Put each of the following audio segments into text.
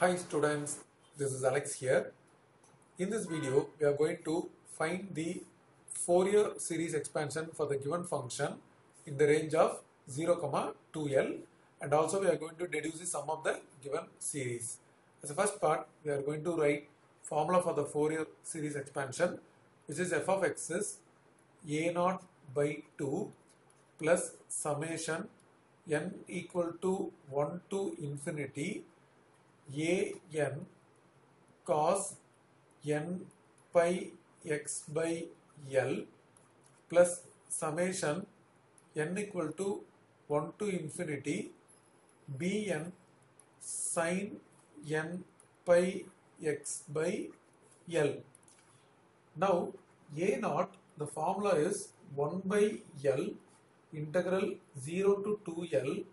Hi students, this is Alex here. In this video, we are going to find the Fourier series expansion for the given function in the range of 0, comma 2L and also we are going to deduce the sum of the given series. As the first part, we are going to write formula for the Fourier series expansion which is f of x is a naught by 2 plus summation n equal to 1 to infinity a n cos n pi x by L plus summation n equal to 1 to infinity bn sin n pi x by L. Now a naught the formula is 1 by L integral 0 to 2L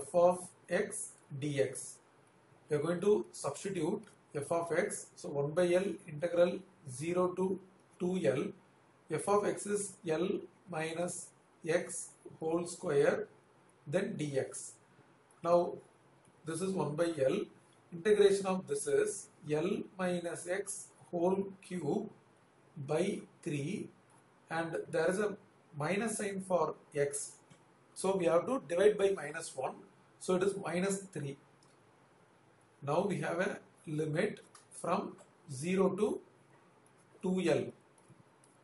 f of x dx. We are going to substitute f of x. So 1 by L integral 0 to 2L. f of x is L minus x whole square then dx. Now this is 1 by L. Integration of this is L minus x whole cube by 3 and there is a minus sign for x. So we have to divide by minus 1. So it is minus 3. Now we have a limit from 0 to 2L.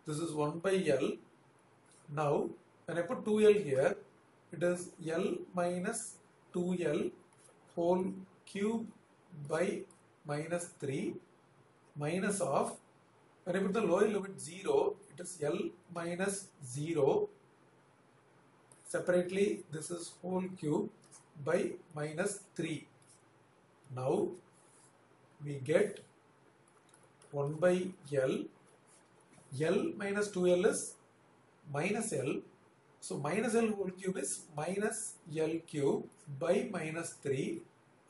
This is 1 by L. Now when I put 2L here, it is L minus 2L whole cube by minus 3 minus of when I put the lower limit 0, it is L minus 0. Separately, this is whole cube by minus 3. Now, we get 1 by L. L minus 2L is minus L. So, minus L whole cube is minus L cube by minus 3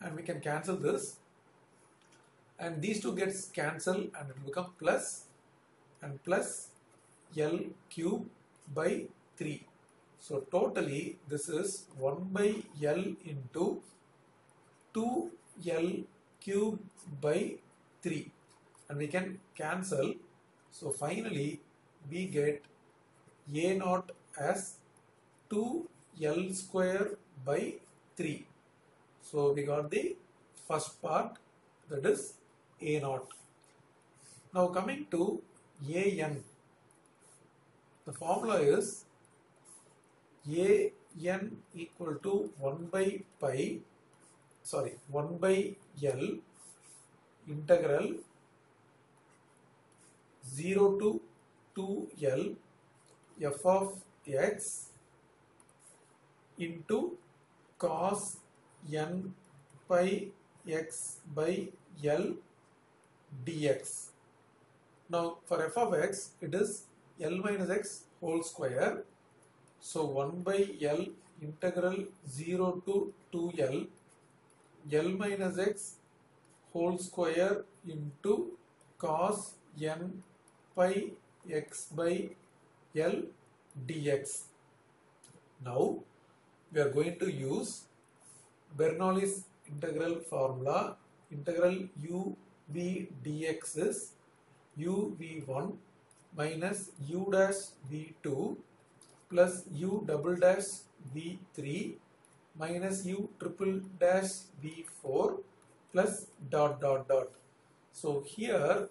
and we can cancel this and these two gets cancelled and it will become plus and plus L cube by 3. So totally this is 1 by L into 2 L cube by 3 and we can cancel. So finally we get A naught as 2 L square by 3. So we got the first part that is A naught. Now coming to an. The formula is an equal to 1 by pi, sorry, 1 by L integral 0 to 2L f of x into cos n pi x by L dx. Now for f of x it is L minus x whole square. So 1 by L integral 0 to 2L L minus x whole square into cos n pi x by L dx. Now we are going to use Bernoulli's integral formula integral u v dx is u v1 minus u dash v2 plus u double dash v3 minus u triple dash v4 plus dot dot dot. So here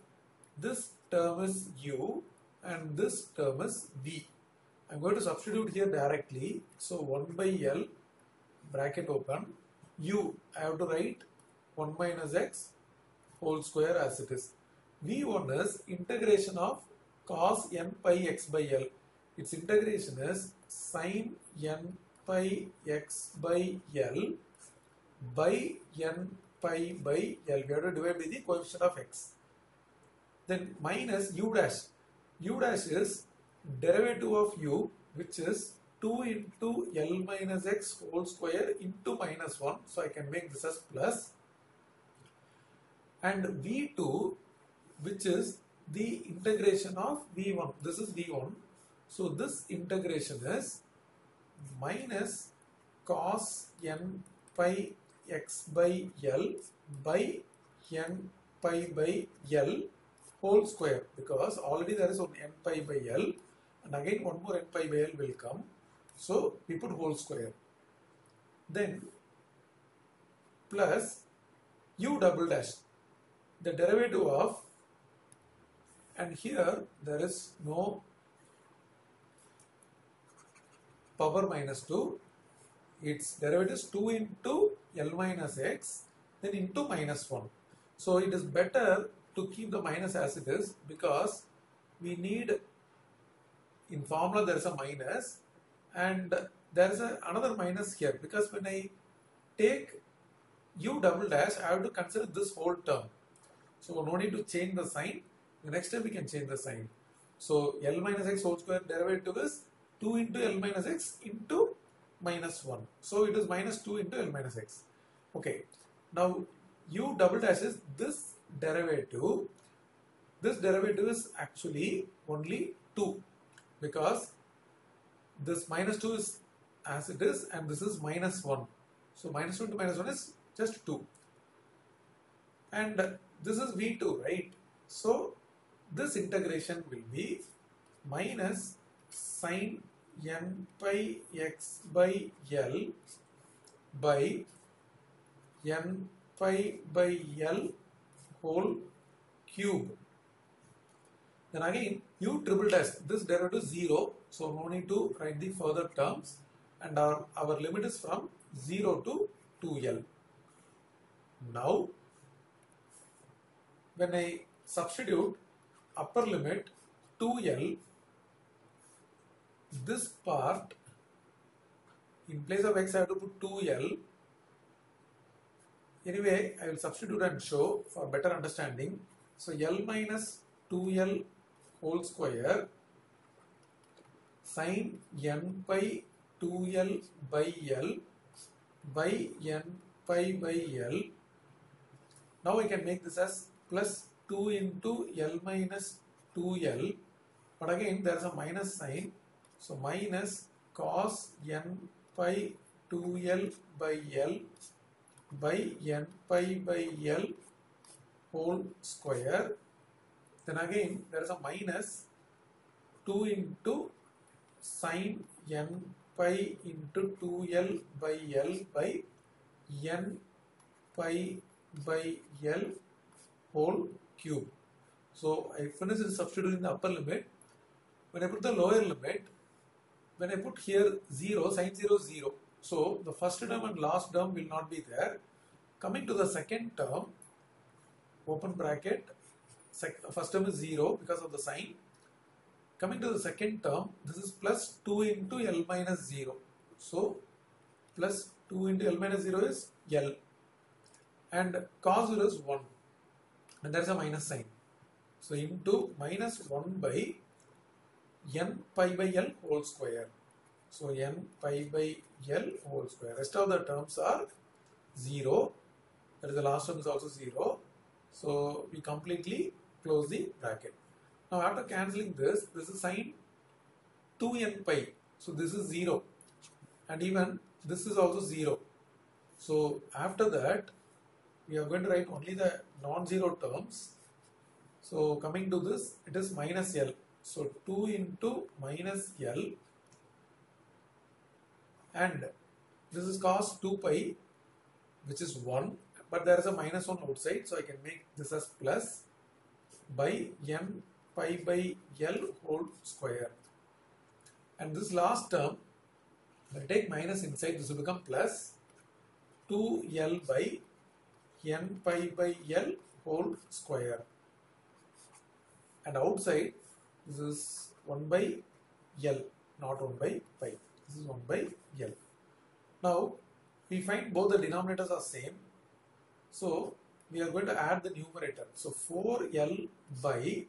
this term is u and this term is v. I'm going to substitute here directly. So 1 by L bracket open u I have to write 1 minus x whole square as it is. V1 is integration of cos n pi x by L. Its integration is sin n pi x by L by n pi by L. We have to divide by the coefficient of x. Then minus u dash. u dash is derivative of u which is 2 into L minus x whole square into minus 1. So I can make this as plus. And V2 which is the integration of V1. This is V1. So this integration is minus cos n pi x by L by n pi by L whole square because already there is one n pi by L and again one more n pi by L will come. So we put whole square. Then plus u double dash the derivative of and here there is no power minus 2 its derivative is 2 into L minus x then into minus 1 so it is better to keep the minus as it is because we need in formula there is a minus and there is a, another minus here because when I take u double dash I have to consider this whole term. So no need to change the sign. The next time we can change the sign. So L minus x whole square derivative is 2 into L minus x into minus 1 so it is minus 2 into L minus x. Okay. Now u double dash is this derivative. This derivative is actually only 2 because this minus 2 is as it is and this is minus 1 so minus 2 into minus 1 is just 2 and this is v2 right? So this integration will be minus sine n pi x by L by n pi by L whole cube. Then again u triple dash this derivative is 0 so no need to write the further terms and our, our limit is from 0 to 2L. Now when I substitute upper limit 2L this part in place of x I have to put 2L anyway I will substitute and show for better understanding. So L minus 2L whole square sine n pi 2L by L by n pi by L. Now I can make this as plus 2 into L minus 2L but again there is a minus sign so minus cos n pi 2L by L by n pi by L whole square then again there is a minus 2 into sine n pi into 2L by L by n pi by L whole cube. So I finish substituting the upper limit. When I put the lower limit, when I put here 0, sine 0 0. So the first term and last term will not be there. Coming to the second term, open bracket, first term is 0 because of the sign. Coming to the second term, this is plus 2 into L minus 0. So plus 2 into L minus 0 is L and cos 0 is 1 and there is a minus sine. So into minus 1 by n pi by L whole square. So n pi by L whole square. Rest of the terms are 0. That is the last term is also 0. So we completely close the bracket. Now after cancelling this, this is sine 2n pi. So this is 0 and even this is also 0. So after that we are going to write only the non-zero terms. So coming to this it is minus L. So 2 into minus L and this is cos 2 pi which is 1 but there is a minus 1 outside so I can make this as plus by n pi by L whole square. And this last term I take minus inside this will become plus 2L by n pi by L whole square. And outside this is 1 by L not 1 by pi. This is 1 by L. Now we find both the denominators are same. So we are going to add the numerator. So 4L by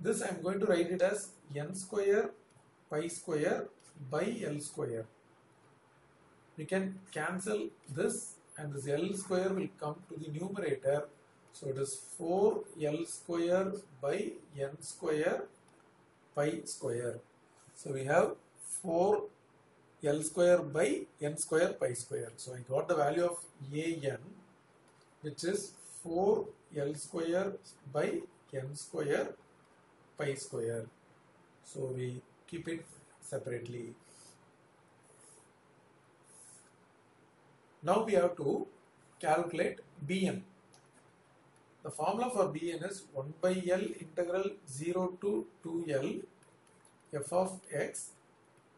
this I am going to write it as n square pi square by L square. We can cancel this and this L square will come to the numerator. So it is 4L square by n square pi square. So we have 4 L square by n square pi square. So I got the value of an which is 4 L square by n square pi square. So we keep it separately. Now we have to calculate Bn. The formula for Bn is 1 by L integral 0 to 2L f of x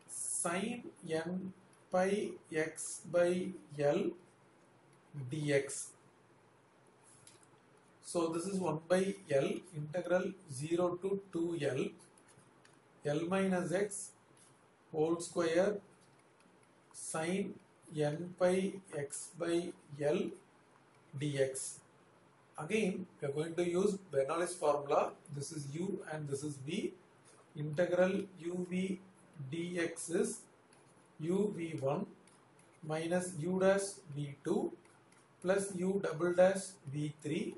sin n pi x by L dx. So this is 1 by L integral 0 to 2L L minus x whole square sin n pi x by L dx. Again, we are going to use Bernoulli's formula. This is u and this is v. Integral uv dx is uv1 minus u dash v2 plus u double dash v3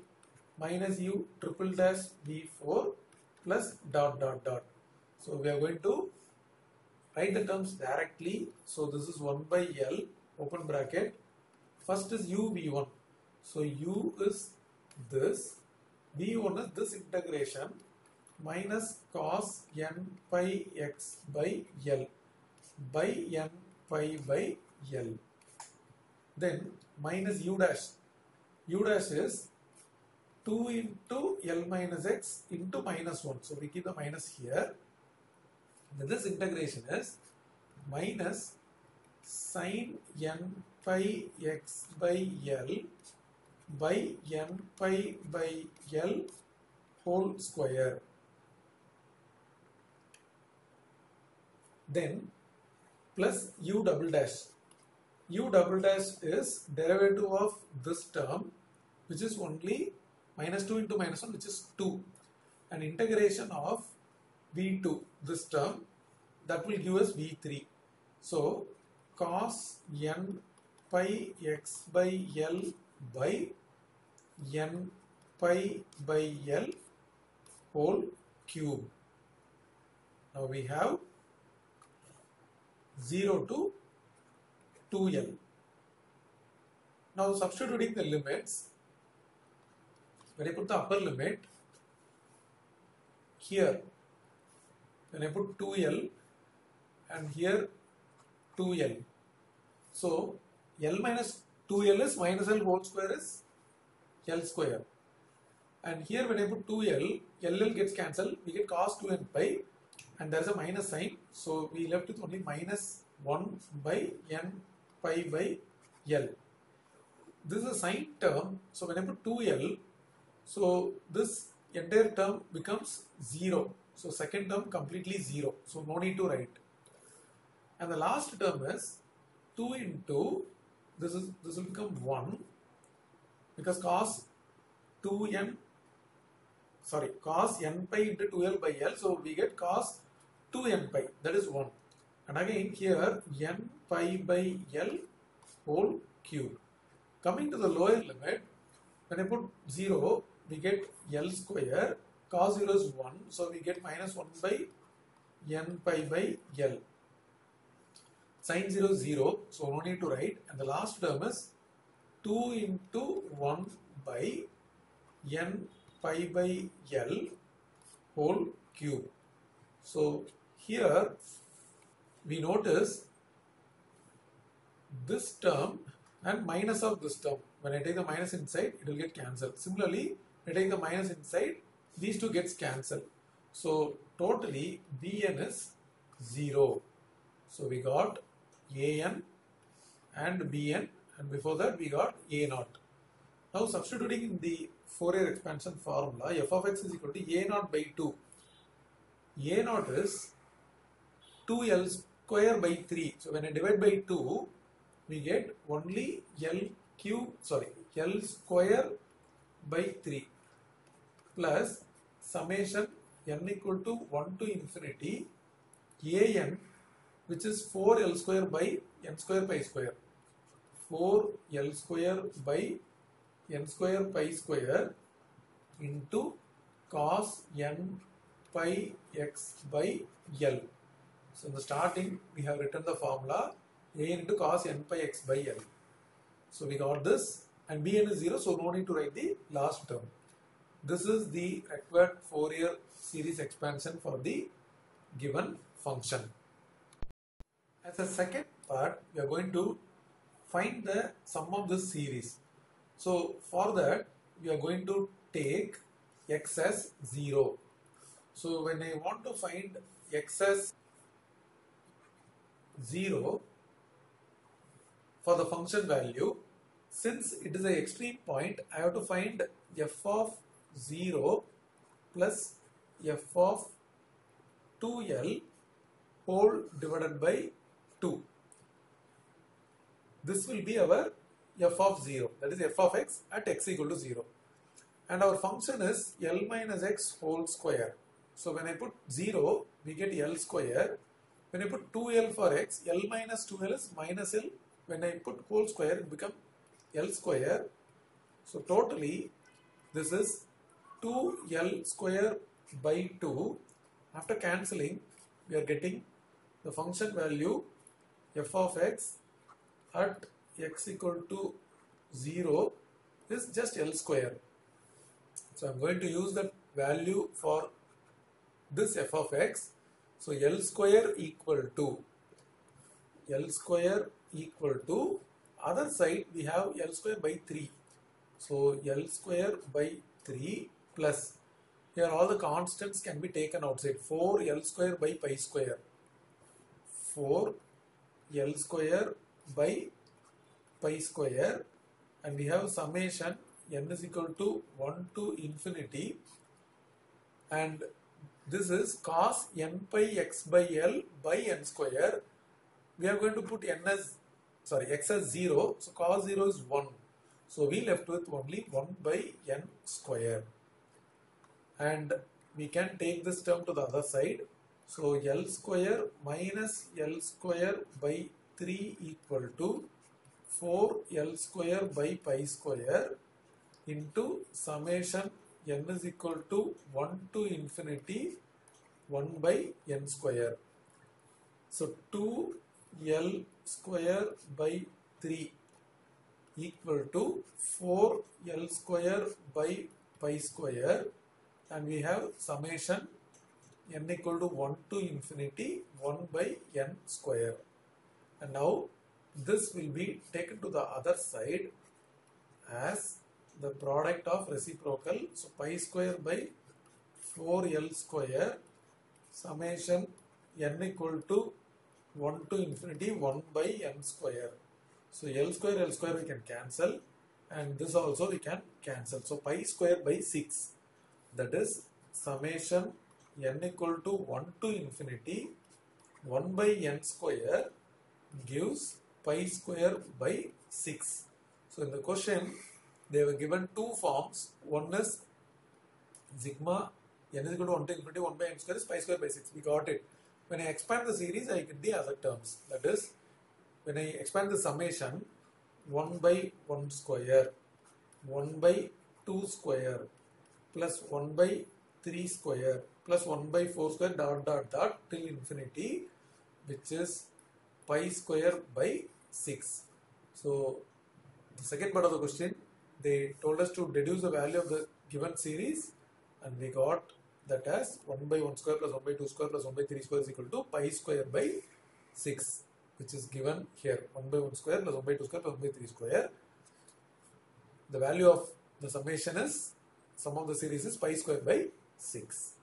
minus u triple dash v4 plus dot dot dot. So we are going to write the terms directly. So this is 1 by L open bracket. First is u v1. So u is this, v1 is this integration minus cos n pi x by L by n pi by L. Then minus u dash. u dash is 2 into L minus x into minus 1. So we keep the minus here. Then this integration is minus sin n pi x by L by n pi by L whole square. Then plus u double dash. u double dash is derivative of this term which is only minus 2 into minus 1 which is 2 and integration of v2 this term that will give us v3 so cos n pi x by l by n pi by l whole cube now we have 0 to 2l now substituting the limits when I put the upper limit here, when I put 2L and here 2L. So L minus 2L is minus L whole square is L square. And here when I put 2L, LL gets cancelled, we get cos 2n pi and there is a minus sign. So we left with only minus 1 by n pi by L. This is a sine term. So when I put 2L, so this entire term becomes 0. So second term completely 0. So no need to write. And the last term is 2 into this is this will become 1 because cos 2n sorry cos n pi into 2l by l so we get cos 2n pi that is 1 and again here n pi by l whole cube coming to the lower limit when I put 0 we get L square, cos 0 is 1, so we get minus 1 by n pi by L. Sin 0 is 0, so no need to write, and the last term is 2 into 1 by n pi by L whole cube. So here we notice this term and minus of this term. When I take the minus inside, it will get cancelled. Similarly, when I take the minus inside, these two gets cancelled. So totally Bn is 0. So we got An and Bn and before that we got A naught. Now substituting in the Fourier expansion formula, f of x is equal to A naught by 2. A naught is 2L square by 3. So when I divide by 2, we get only L cube, sorry, L square by 3 plus summation n equal to 1 to infinity an which is 4l square by n square pi square 4l square by n square pi square into cos n pi x by l So in the starting, we have written the formula a into cos n pi x by l. So we got this and bn is 0, so no need to write the last term. This is the required Fourier series expansion for the given function. As a second part, we are going to find the sum of this series. So for that, we are going to take x as 0. So when I want to find x as 0 for the function value, since it is a extreme point, I have to find f of 0 plus f of 2l whole divided by 2. This will be our f of 0 that is f of x at x equal to 0 and our function is l minus x whole square. So when I put 0 we get l square. When I put 2l for x l minus 2l is minus l. When I put whole square it become l square. So totally this is 2l square by 2 after cancelling we are getting the function value f of x at x equal to 0 is just L square. So I'm going to use that value for this f of x. So L square equal to L square equal to other side we have L square by 3. So L square by 3 plus here all the constants can be taken outside 4 L square by pi square 4 L square by pi square. And we have summation n is equal to 1 to infinity. And this is cos n pi x by l by n square. We are going to put n as sorry x as 0 so cos 0 is 1 so we left with only 1 by n square. And we can take this term to the other side so l square minus l square by 3 equal to 4 L square by pi square into summation n is equal to 1 to infinity 1 by n square. So 2 L square by 3 equal to 4 L square by pi square and we have summation n equal to 1 to infinity 1 by n square. And now this will be taken to the other side as the product of reciprocal. So pi square by 4l square summation n equal to 1 to infinity 1 by n square. So l square l square we can cancel. And this also we can cancel. So pi square by 6 that is summation n equal to 1 to infinity 1 by n square gives pi square by 6. So in the question they were given two forms. One is sigma n is equal to 1 to infinity 1 by n square is pi square by 6. We got it. When I expand the series I get the other terms. That is when I expand the summation 1 by 1 square 1 by 2 square plus 1 by 3 square plus 1 by 4 square dot dot dot till infinity which is pi square by 6. So the second part of the question they told us to deduce the value of the given series and we got that as 1 by 1 square plus 1 by 2 square plus 1 by 3 square is equal to pi square by 6 which is given here 1 by 1 square plus 1 by 2 square plus 1 by 3 square. The value of the summation is sum of the series is pi square by 6.